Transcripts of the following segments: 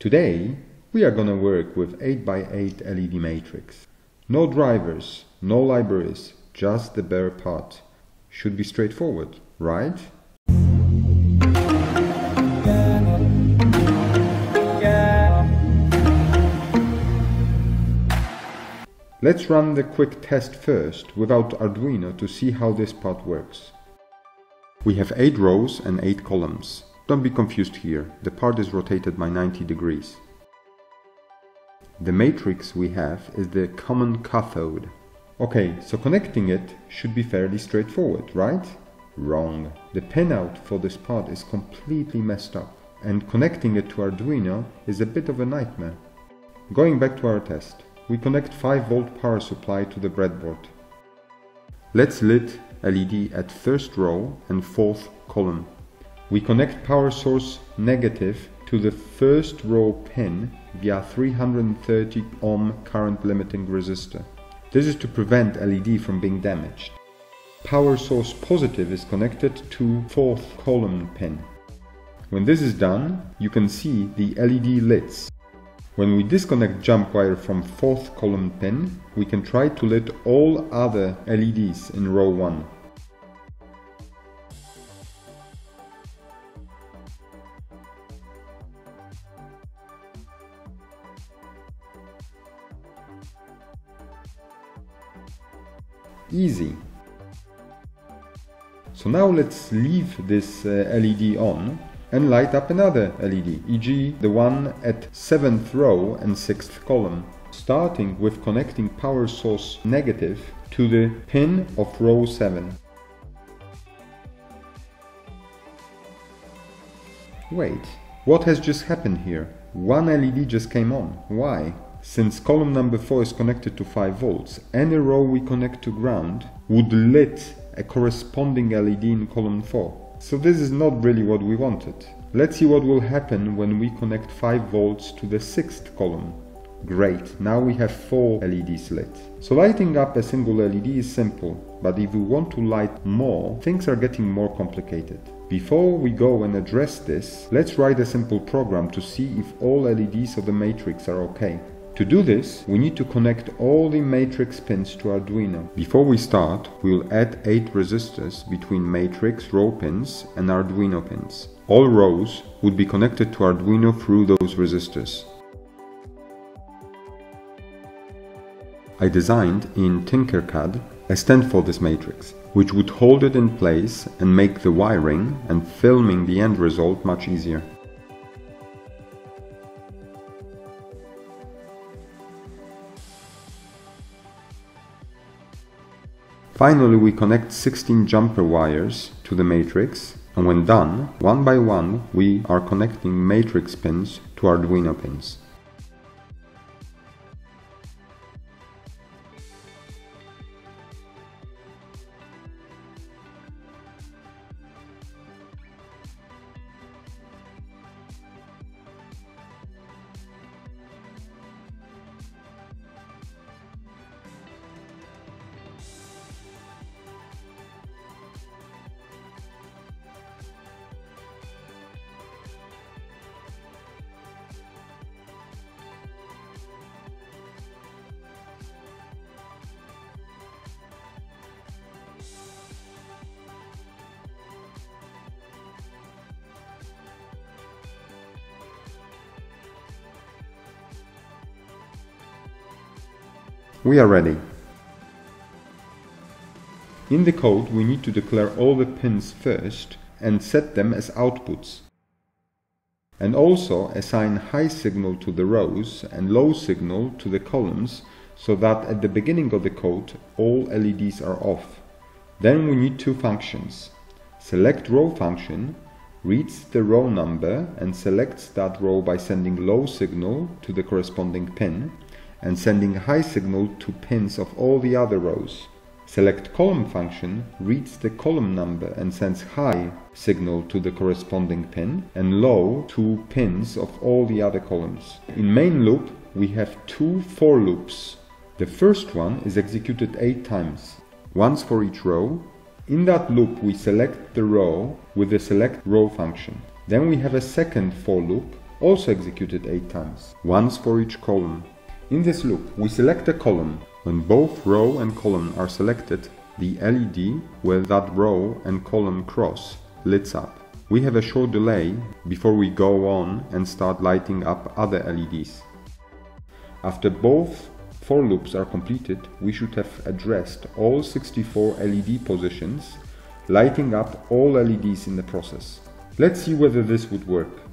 Today, we are gonna work with 8x8 LED matrix. No drivers, no libraries, just the bare part. Should be straightforward, right? Let's run the quick test first without Arduino to see how this part works. We have 8 rows and 8 columns. Don't be confused here, the part is rotated by 90 degrees. The matrix we have is the common cathode. Okay, so connecting it should be fairly straightforward, right? Wrong. The pinout for this part is completely messed up, and connecting it to Arduino is a bit of a nightmare. Going back to our test, we connect 5 volt power supply to the breadboard. Let's lit LED at first row and fourth column. We connect power source negative to the first row pin via 330 ohm current limiting resistor. This is to prevent LED from being damaged. Power source positive is connected to fourth column pin. When this is done, you can see the LED lights. When we disconnect jump wire from fourth column pin, we can try to lit all other LEDs in row 1. Easy. So now let's leave this uh, LED on and light up another LED, e.g. the one at 7th row and 6th column, starting with connecting power source negative to the pin of row 7. Wait, what has just happened here? One LED just came on. Why? Since column number 4 is connected to 5 volts, any row we connect to ground would lit a corresponding LED in column 4. So this is not really what we wanted. Let's see what will happen when we connect 5 volts to the sixth column. Great, now we have 4 LEDs lit. So lighting up a single LED is simple, but if we want to light more, things are getting more complicated. Before we go and address this, let's write a simple program to see if all LEDs of the matrix are okay. To do this, we need to connect all the matrix pins to Arduino. Before we start, we'll add 8 resistors between matrix row pins and Arduino pins. All rows would be connected to Arduino through those resistors. I designed in Tinkercad a stand for this matrix, which would hold it in place and make the wiring and filming the end result much easier. Finally, we connect 16 jumper wires to the matrix and when done, one by one, we are connecting matrix pins to Arduino pins. We are ready. In the code we need to declare all the pins first and set them as outputs. And also assign high signal to the rows and low signal to the columns so that at the beginning of the code all LEDs are off. Then we need two functions. Select row function reads the row number and selects that row by sending low signal to the corresponding pin and sending high signal to pins of all the other rows. Select column function reads the column number and sends high signal to the corresponding pin and low to pins of all the other columns. In main loop we have two for loops. The first one is executed 8 times, once for each row. In that loop we select the row with the select row function. Then we have a second for loop also executed 8 times, once for each column. In this loop, we select a column. When both row and column are selected, the LED where that row and column cross lights up. We have a short delay before we go on and start lighting up other LEDs. After both for loops are completed, we should have addressed all 64 LED positions, lighting up all LEDs in the process. Let's see whether this would work.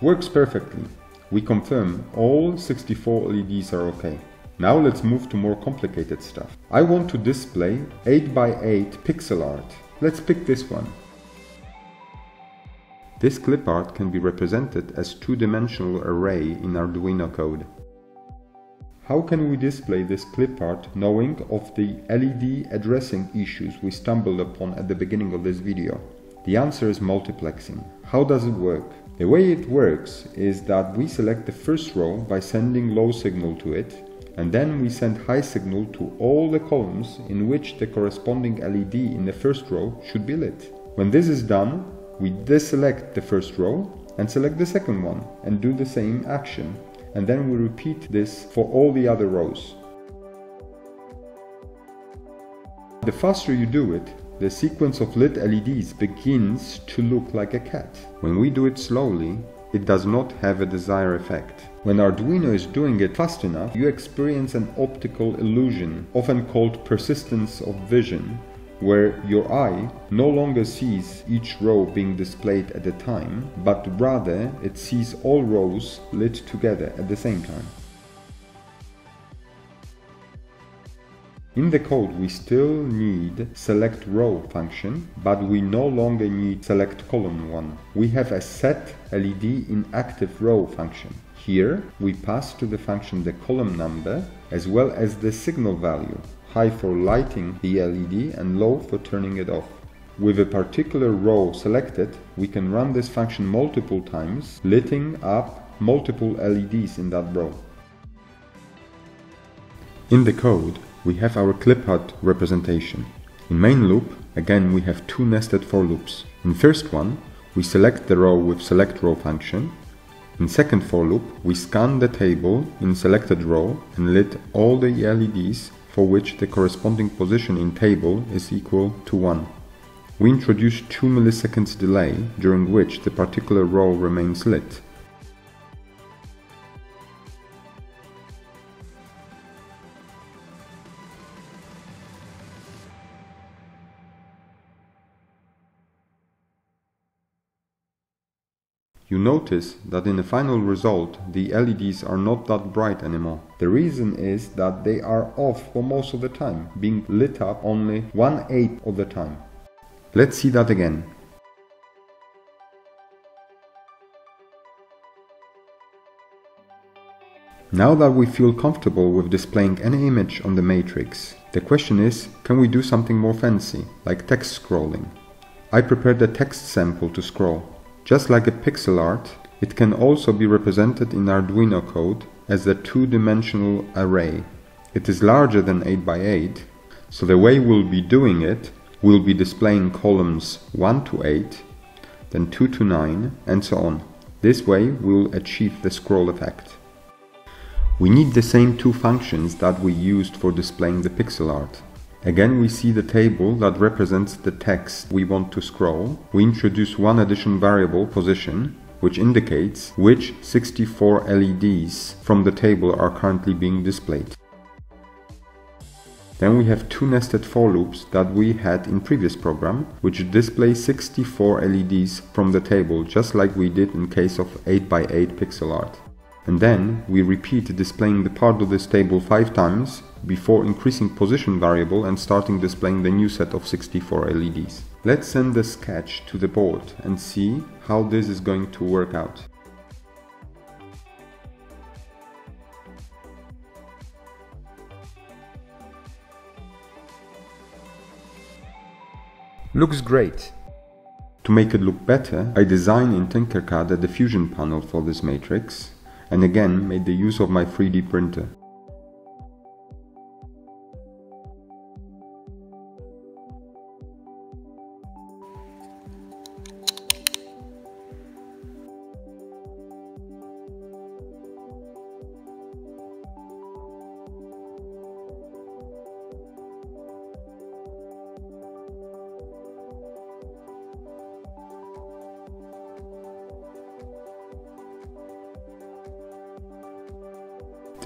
Works perfectly. We confirm all 64 LEDs are okay. Now let's move to more complicated stuff. I want to display 8x8 pixel art. Let's pick this one. This clip art can be represented as two-dimensional array in Arduino code. How can we display this clip art knowing of the LED addressing issues we stumbled upon at the beginning of this video? The answer is multiplexing. How does it work? The way it works is that we select the first row by sending low signal to it and then we send high signal to all the columns in which the corresponding LED in the first row should be lit. When this is done, we deselect the first row and select the second one and do the same action and then we repeat this for all the other rows. The faster you do it, the sequence of lit LEDs begins to look like a cat. When we do it slowly, it does not have a desired effect. When Arduino is doing it fast enough, you experience an optical illusion, often called persistence of vision, where your eye no longer sees each row being displayed at a time, but rather it sees all rows lit together at the same time. In the code we still need select row function, but we no longer need select column one. We have a set LED in active row function. Here we pass to the function the column number as well as the signal value, high for lighting the LED and low for turning it off. With a particular row selected, we can run this function multiple times, lighting up multiple LEDs in that row. In the code, we have our clip art representation. In main loop, again we have two nested for loops. In first one, we select the row with select row function. In second for loop, we scan the table in selected row and lit all the LEDs for which the corresponding position in table is equal to 1. We introduce 2 milliseconds delay during which the particular row remains lit. Notice that in the final result the LEDs are not that bright anymore. The reason is that they are off for most of the time, being lit up only one eighth of the time. Let's see that again. Now that we feel comfortable with displaying any image on the matrix, the question is, can we do something more fancy, like text scrolling? I prepared a text sample to scroll. Just like a pixel art, it can also be represented in Arduino code as a two-dimensional array. It is larger than 8x8, so the way we'll be doing it, we'll be displaying columns 1 to 8, then 2 to 9, and so on. This way we'll achieve the scroll effect. We need the same two functions that we used for displaying the pixel art. Again we see the table that represents the text we want to scroll. We introduce one additional variable, position, which indicates which 64 LEDs from the table are currently being displayed. Then we have two nested for loops that we had in previous program, which display 64 LEDs from the table just like we did in case of 8x8 pixel art. And then we repeat displaying the part of this table 5 times before increasing position variable and starting displaying the new set of 64 LEDs. Let's send the sketch to the board and see how this is going to work out. Looks great. To make it look better, I designed in Tinkercad a diffusion panel for this matrix and again made the use of my 3D printer.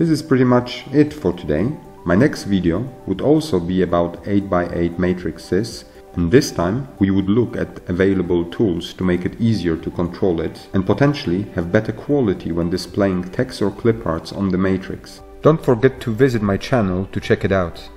This is pretty much it for today. My next video would also be about 8x8 matrices and this time we would look at available tools to make it easier to control it and potentially have better quality when displaying text or clip arts on the matrix. Don't forget to visit my channel to check it out.